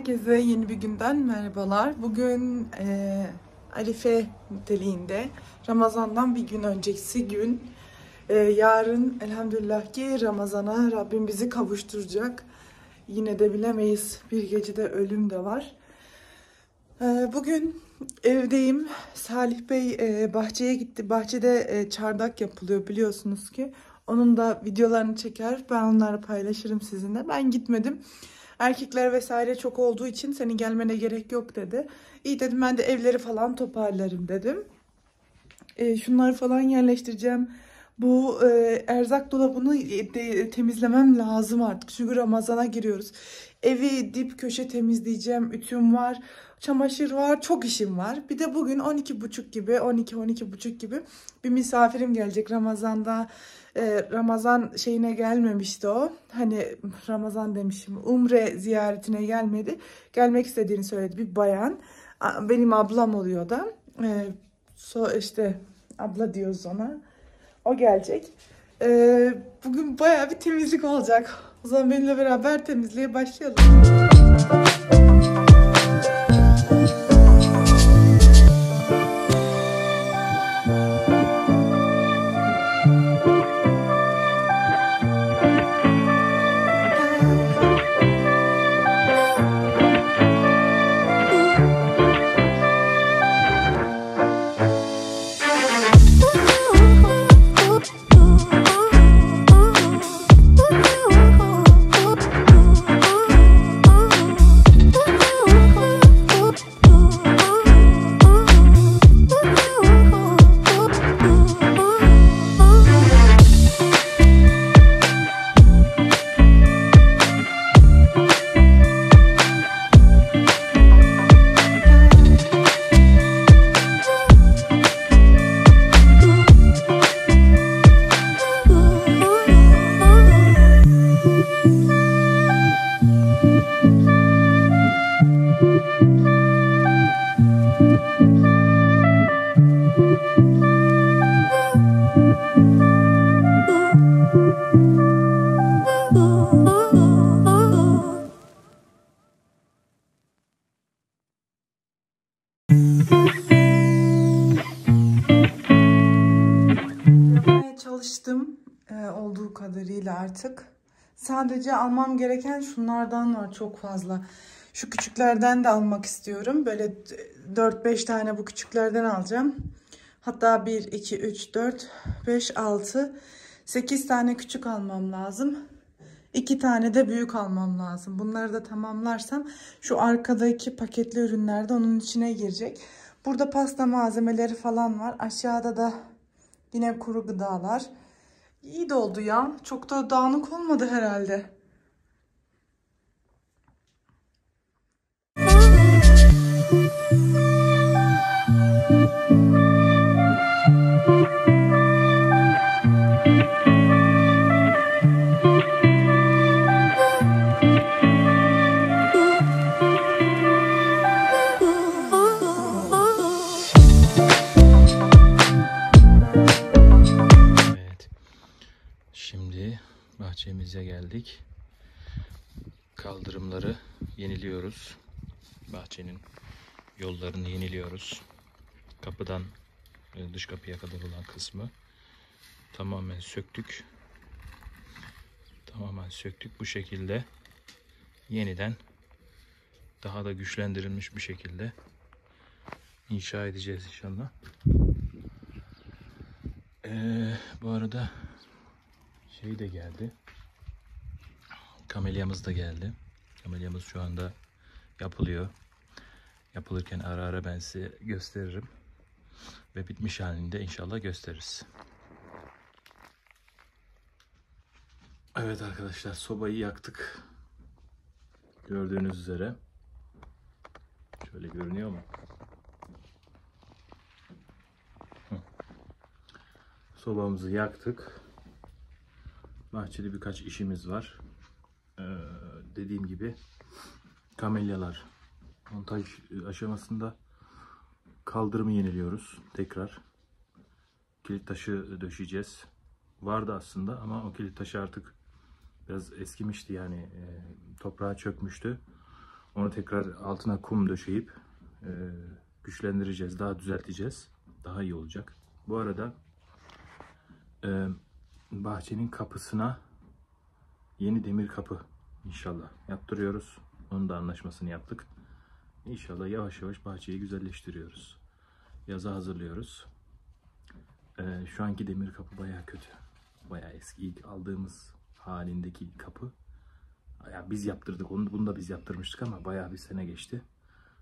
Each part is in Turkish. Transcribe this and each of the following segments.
Herkese yeni bir günden merhabalar. Bugün e, Arife niteliğinde Ramazan'dan bir gün önceki gün. E, yarın elhamdülillah ki Ramazan'a Rabbim bizi kavuşturacak. Yine de bilemeyiz. Bir gecede ölüm de var. E, bugün evdeyim. Salih Bey e, bahçeye gitti. Bahçede e, çardak yapılıyor biliyorsunuz ki. Onun da videolarını çeker. Ben onları paylaşırım sizinle. Ben gitmedim. Erkekler vesaire çok olduğu için senin gelmene gerek yok dedi. İyi dedim ben de evleri falan toparlarım dedim. E, şunları falan yerleştireceğim. Bu e, erzak dolabını de, temizlemem lazım artık. Çünkü Ramazan'a giriyoruz. Evi dip köşe temizleyeceğim. Ütüm var. Çamaşır var. Çok işim var. Bir de bugün 12.30 gibi 12-12.30 gibi bir misafirim gelecek Ramazan'da e, Ramazan şeyine gelmemişti o. Hani Ramazan demişim. Umre ziyaretine gelmedi. Gelmek istediğini söyledi bir bayan. Benim ablam oluyor da. E, so işte abla diyoruz ona. O gelecek. E, bugün baya bir temizlik olacak. O zaman benimle beraber temizliğe başlayalım. Çalıştım e, olduğu kadarıyla artık. Sadece almam gereken şunlardan var çok fazla. Şu küçüklerden de almak istiyorum. Böyle 4-5 tane bu küçüklerden alacağım. Hatta 1, 2, 3, 4, 5, 6, 8 tane küçük almam lazım. 2 tane de büyük almam lazım. Bunları da tamamlarsam şu arkadaki paketli ürünler de onun içine girecek. Burada pasta malzemeleri falan var. Aşağıda da yine kuru gıdalar. İyi de oldu ya. Çok da dağınık olmadı herhalde. Yeniliyoruz. Bahçenin yollarını yeniliyoruz. Kapıdan e, dış kapıya kadar olan kısmı tamamen söktük. Tamamen söktük. Bu şekilde yeniden daha da güçlendirilmiş bir şekilde inşa edeceğiz inşallah. Ee, bu arada şey de geldi. Kamelyamız da geldi. Kamelyamız şu anda yapılıyor. Yapılırken ara ara ben size gösteririm. Ve bitmiş halinde inşallah gösteririz. Evet arkadaşlar sobayı yaktık. Gördüğünüz üzere. Şöyle görünüyor mu? Sobamızı yaktık. Bahçede birkaç işimiz var. Ee, dediğim gibi kamelyalar montaj aşamasında kaldırımı yeniliyoruz tekrar. Kilit taşı döşeyeceğiz. Vardı aslında ama o kilit taşı artık biraz eskimişti yani e, toprağa çökmüştü. Onu tekrar altına kum döşeyip e, güçlendireceğiz. Daha düzelteceğiz. Daha iyi olacak. Bu arada e, bahçenin kapısına yeni demir kapı inşallah yaptırıyoruz. Onun da anlaşmasını yaptık. İnşallah yavaş yavaş bahçeyi güzelleştiriyoruz. Yaza hazırlıyoruz. Ee, şu anki demir kapı baya kötü. Baya eski. İlk aldığımız halindeki kapı. Ya biz yaptırdık onu. Bunu da biz yaptırmıştık ama baya bir sene geçti.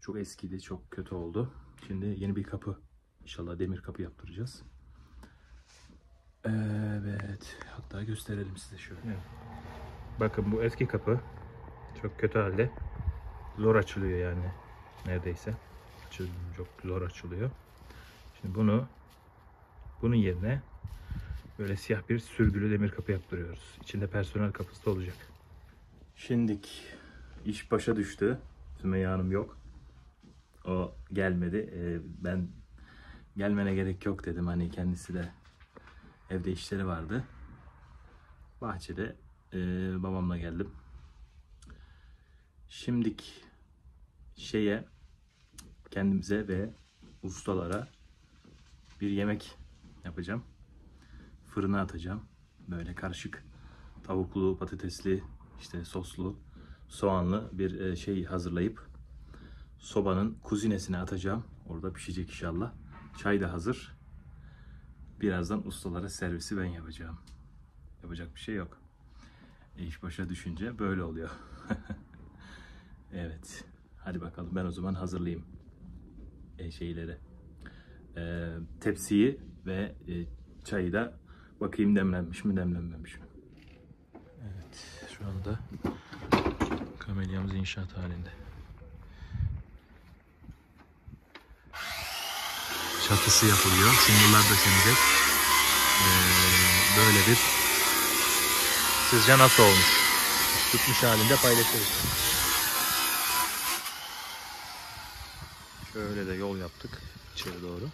Çok eskiydi. Çok kötü oldu. Şimdi yeni bir kapı. İnşallah demir kapı yaptıracağız. Evet. Hatta gösterelim size şöyle. Bakın bu eski kapı. Çok kötü halde. Zor açılıyor yani. Neredeyse. Çok zor açılıyor. Şimdi bunu bunun yerine böyle siyah bir sürgülü demir kapı yaptırıyoruz. İçinde personel kapısı da olacak. Şimdik iş başa düştü. Sümeyye Hanım yok. O gelmedi. Ee, ben gelmene gerek yok dedim. Hani kendisi de evde işleri vardı. Bahçede e, babamla geldim. Şimdik şeye kendimize ve ustalara bir yemek yapacağım. Fırına atacağım. Böyle karışık tavuklu, patatesli, işte soslu, soğanlı bir e, şey hazırlayıp sobanın kuzinesine atacağım. Orada pişecek inşallah. Çay da hazır. Birazdan ustalara servisi ben yapacağım. Yapacak bir şey yok. E iş başa düşünce böyle oluyor. evet. Hadi bakalım ben o zaman hazırlayayım e, şeyleri. E, tepsiyi ve e, çayı da bakayım demlenmiş mi demlenmemiş mi. Evet şu anda kamelyamız inşaat halinde. Çatısı yapılıyor. Sinirler döşenecek. Ee, böyle bir sizce nasıl olmuş? Tutmuş halinde paylaşırız. Şöyle de yol yaptık içeri doğru.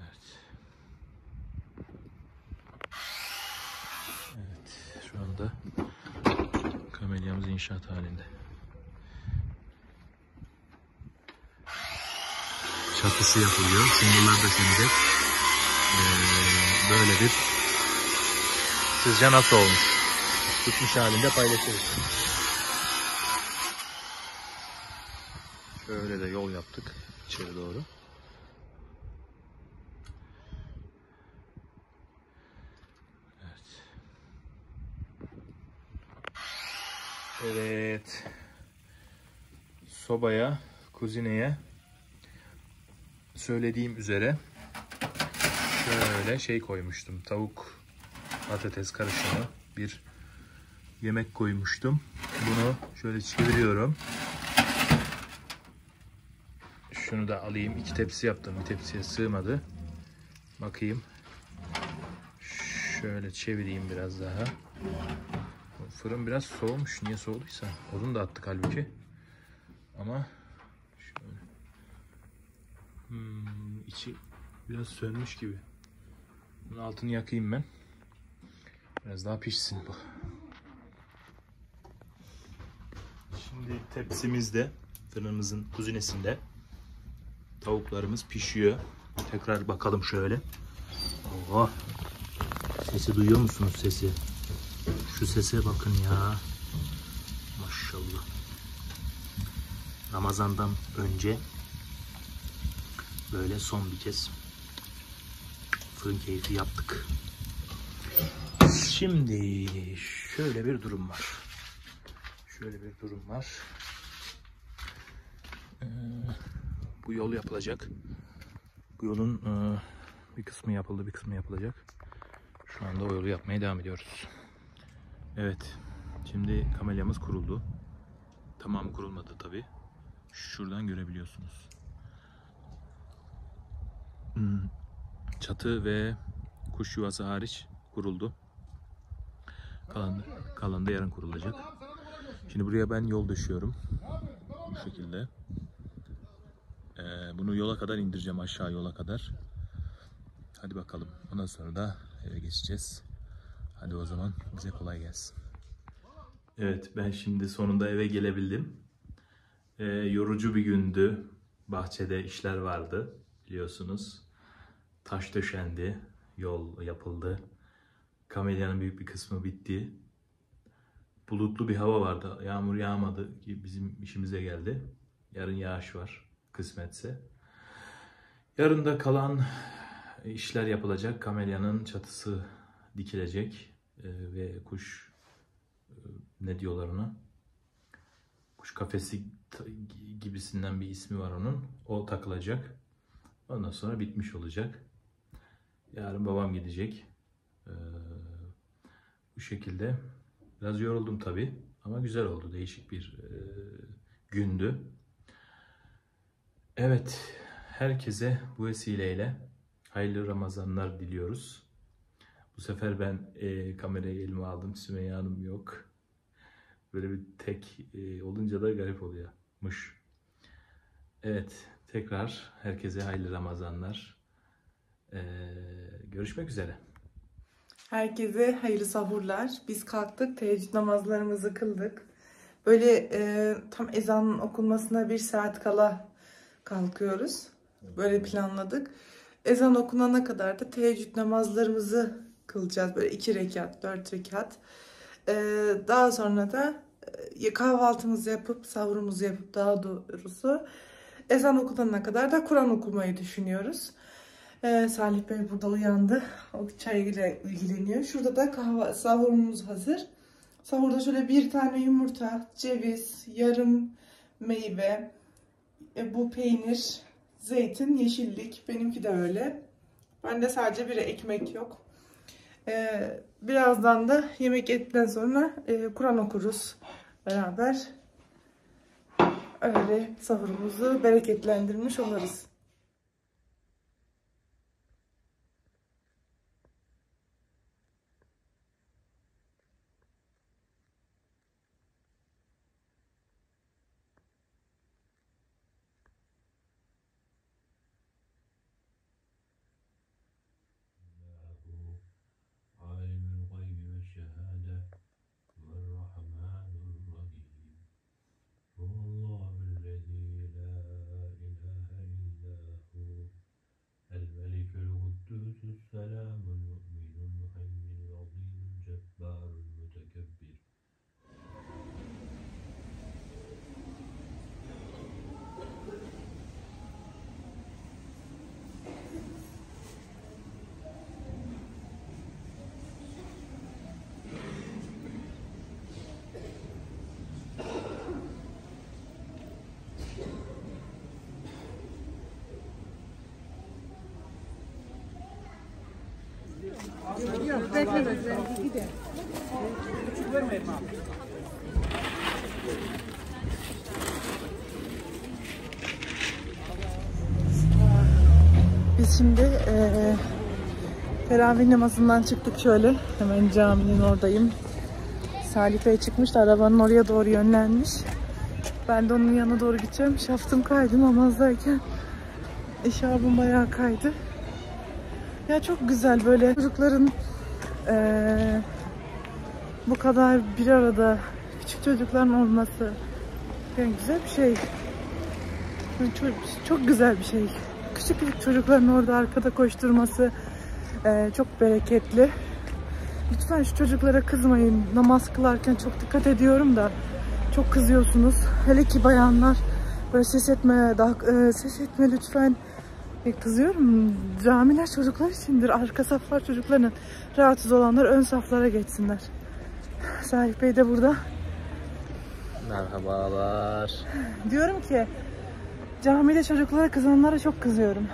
Evet. Evet, şu anda kamelyamız inşaat halinde. Çatısı yapılıyor. Sinirler döşenecek. Ee, böyle bir sizce nasıl olmuş? Tutmuş halinde paylaşırız. Şöyle de yol yaptık içeri doğru. Evet. Evet. Sobaya, kuzineye söylediğim üzere şöyle şey koymuştum. Tavuk patates karışımı bir yemek koymuştum. Bunu şöyle çeviriyorum. Şunu da alayım. İki tepsi yaptım. Bir tepsiye sığmadı. Bakayım. Şöyle çevireyim biraz daha. Fırın biraz soğumuş. Niye soğuduysa. Odun da attık halbuki. Ama şöyle. Hmm, içi biraz sönmüş gibi. Bunun altını yakayım ben. Biraz daha pişsin bu. Şimdi tepsimizde, fırınımızın kuzinesinde tavuklarımız pişiyor. Tekrar bakalım şöyle. Oha. Sesi duyuyor musunuz sesi? Şu sese bakın ya. Maşallah. Ramazan'dan önce böyle son bir kez fırın keyfi yaptık. Şimdi şöyle bir durum var. Şöyle bir durum var. Ee, bu yol yapılacak. Bu yolun e, bir kısmı yapıldı, bir kısmı yapılacak. Şu anda o yolu yapmaya devam ediyoruz. Evet. Şimdi kamelyamız kuruldu. Tamam kurulmadı tabi. Şuradan görebiliyorsunuz. Hmm. Çatı ve kuş yuvası hariç kuruldu. Kalan, kalan da yarın kurulacak. Şimdi buraya ben yol döşüyorum. Bu şekilde. Ee, bunu yola kadar indireceğim aşağı yola kadar. Hadi bakalım. Ondan sonra da eve geçeceğiz. Hadi o zaman bize kolay gelsin. Evet ben şimdi sonunda eve gelebildim. Ee, yorucu bir gündü. Bahçede işler vardı biliyorsunuz. Taş döşendi, yol yapıldı. Kamelyanın büyük bir kısmı bitti. Bulutlu bir hava vardı. Yağmur yağmadı ki bizim işimize geldi. Yarın yağış var kısmetse. Yarın da kalan işler yapılacak. Kamelyanın çatısı dikilecek Ee, ve kuş e, ne diyorlar ona? Kuş kafesi gibisinden bir ismi var onun. O takılacak. Ondan sonra bitmiş olacak. Yarın babam gidecek. Ee, bu şekilde. Biraz yoruldum tabi ama güzel oldu. Değişik bir e, gündü. Evet, herkese bu vesileyle hayırlı Ramazanlar diliyoruz. Bu sefer ben e, kamerayı elime aldım. Sümeyye Hanım yok. Böyle bir tek e, olunca da garip oluyormuş. Evet, tekrar herkese hayırlı Ramazanlar. E, görüşmek üzere. Herkese hayırlı sahurlar. Biz kalktık, teheccüd namazlarımızı kıldık. Böyle e, tam ezanın okunmasına bir saat kala kalkıyoruz. Böyle planladık. Ezan okunana kadar da teheccüd namazlarımızı kılacağız. Böyle iki rekat, dört rekat. E, daha sonra da e, kahvaltımızı yapıp, sahurumuzu yapıp daha doğrusu ezan okunana kadar da Kur'an okumayı düşünüyoruz. Ee, Salih Bey burada uyandı. O çayıyla ilgileniyor. Şurada da kahve, sahurumuz hazır. Sahurda şöyle bir tane yumurta, ceviz, yarım meyve, e, bu peynir, zeytin, yeşillik. Benimki de öyle. Bende sadece bir ekmek yok. Ee, birazdan da yemek ettikten sonra e, Kur'an okuruz beraber. Öyle sahurumuzu bereketlendirmiş oluruz. Biz şimdi eee teravih namazından çıktık şöyle. Hemen caminin oradayım. Salih Bey çıkmış da arabanın oraya doğru yönlenmiş. Ben de onun yanına doğru gideceğim. Şaftım kaydı namazdayken. Eşarbım bayağı kaydı. Ya çok güzel böyle çocukların eee, bu kadar bir arada küçük çocukların olması. Yani güzel bir şey. Yani Çok, çok güzel bir şey. Küçük küçük çocukların orada arkada koşturması eee, çok bereketli. Lütfen şu çocuklara kızmayın. Namaz kılarken çok dikkat ediyorum da çok kızıyorsunuz. Hele ki bayanlar böyle ses etme, daha eee, ses etme lütfen. E, kızıyorum. Camiler çocuklar içindir. Arka saflar çocukların. Rahatsız olanlar ön saflara geçsinler. Salih Bey de burada. Merhabalar. Diyorum ki camide çocuklara kızanlara çok kızıyorum.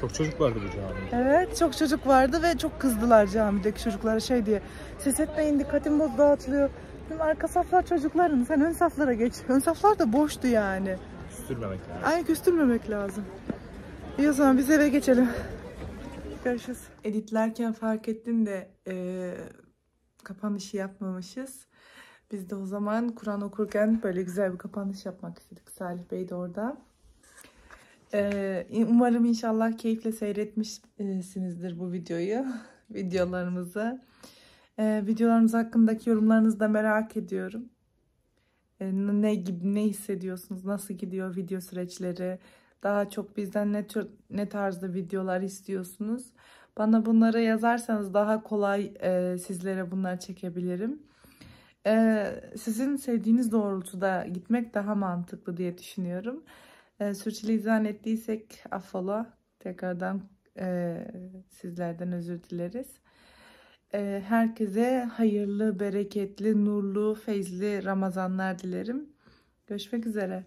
Çok çocuk vardı bu camide. Evet çok çocuk vardı ve çok kızdılar camideki çocuklara şey diye. Ses etmeyin dikkatim boz dağıtılıyor. Dedim, arka saflar çocukların sen ön saflara geç. Ön saflar da boştu yani. Küstürmemek lazım. Aynı küstürmemek lazım. İyi o zaman biz eve geçelim. Görüşürüz. Editlerken fark ettim de eee kapanışı yapmamışız. Biz de o zaman Kur'an okurken böyle güzel bir kapanış yapmak istedik. Salih Bey de orada. Eee, umarım inşallah keyifle seyretmişsinizdir bu videoyu, videolarımızı. Ee, videolarımız hakkındaki yorumlarınızı da merak ediyorum. Ee, ne gibi ne hissediyorsunuz? Nasıl gidiyor video süreçleri? Daha çok bizden ne tür ne tarzda videolar istiyorsunuz? Bana bunları yazarsanız daha kolay e, sizlere bunları çekebilirim. Ee, sizin sevdiğiniz doğrultuda gitmek daha mantıklı diye düşünüyorum. Ee, sürçülisan ettiysek affola. Tekrardan e, sizlerden özür dileriz. Ee, herkese hayırlı, bereketli, nurlu, feyzli Ramazanlar dilerim. Görüşmek üzere.